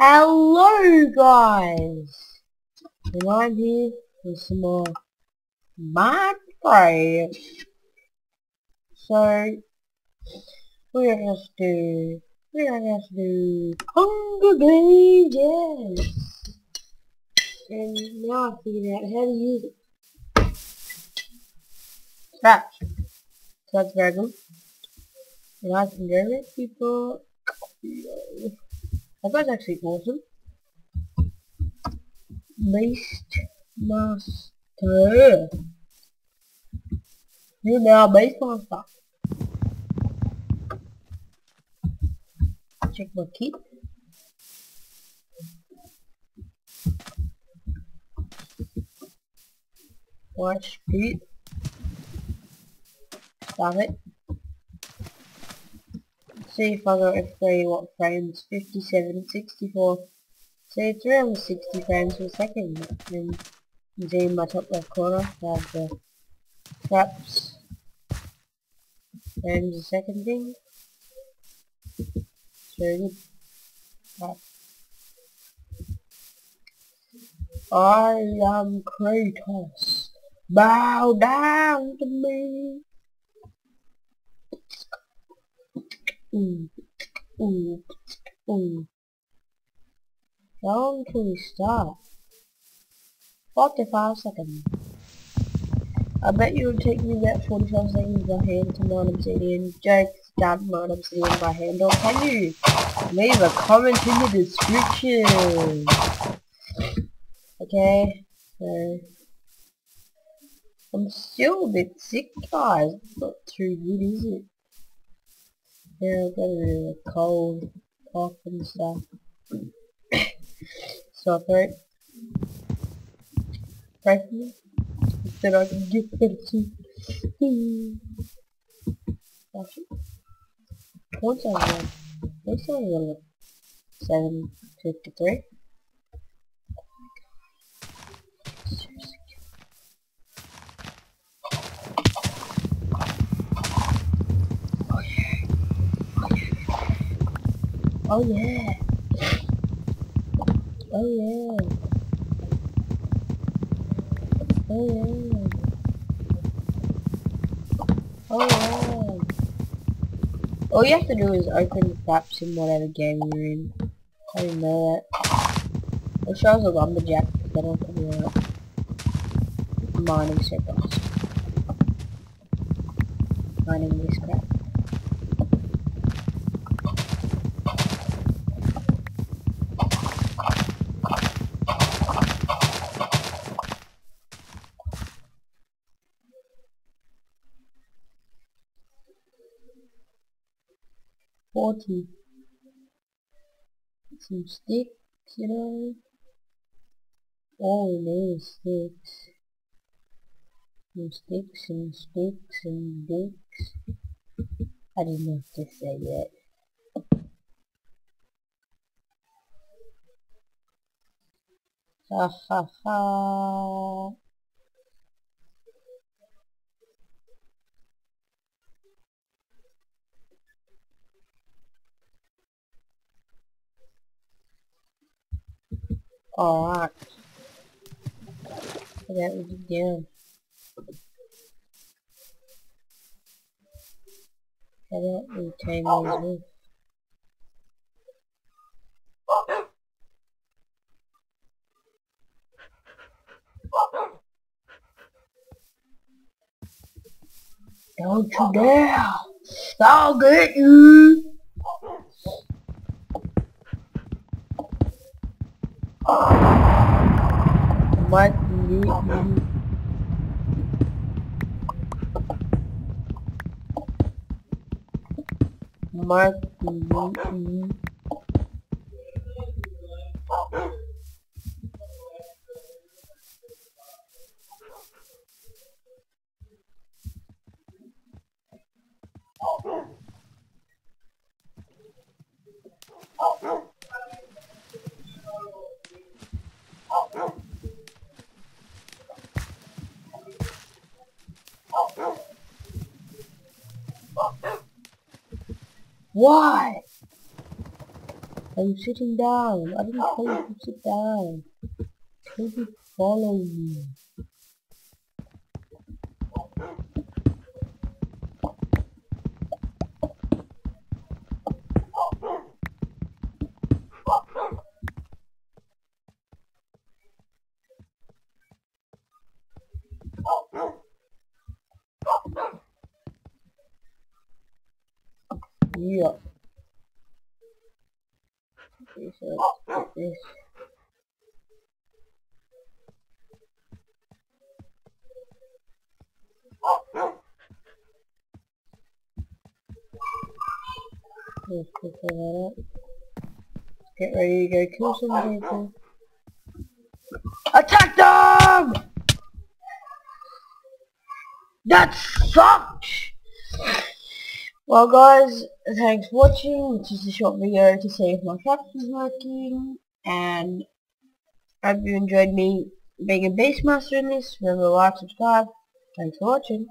Hello guys! And I'm here with some more Minecraft. So, we're to do, we're to do Hunger Games, yes! And now I figured out how to use it. Scratch. So that's very good. And I can go people. That guy's actually awesome. Beast Master. You're now Beast Master. Check my kit. Watch it. Stop it see if I got a free what frames 57 64 see it's around 60 frames per second. And in my top left corner. Have the Fraps. Frames a second thing very good. I am Kratos. Bow down to me Ooh. How long start? 45 seconds. I bet you would take me that 45 seconds by hand to mine obsidian. Just start mine obsidian by hand, or can you? Leave a comment in the description. Okay, so... I'm still a bit sick, guys. Not too good, is it? I got a cold, cough and stuff. so I pray for me, that I can get better soon. Once I was, once I was 753. Oh yeah. Oh yeah. Oh yeah. Oh yeah. All you have to do is open the Fraps in whatever game you're in. I didn't know that. It shows a lumberjack but I don't think you're mining circles. Mining this crap. Forty. Some sticks, you know. Oh, Need is sticks. Some sticks and sticks and dicks. I didn't know what to say yet. Ha ha ha. Alright. That was again. How about we these loose? Don't you dare! I'll get you! What you Mark you Why? Are you sitting down? I didn't tell you to sit down. You follow me? Yeah. This. Let's pick that up. Get ready to go kill some people. Attack them! That sucks! Well guys, thanks for watching. It's is a short video to see if my Fraps is working. And hope you enjoyed me being a Beastmaster in this. Remember to like, subscribe. Thanks for watching.